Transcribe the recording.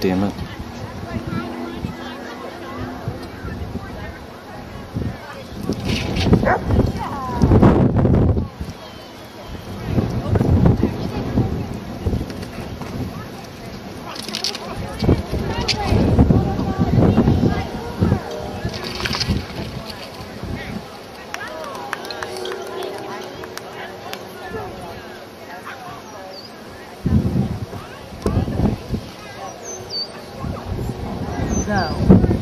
damn it. go.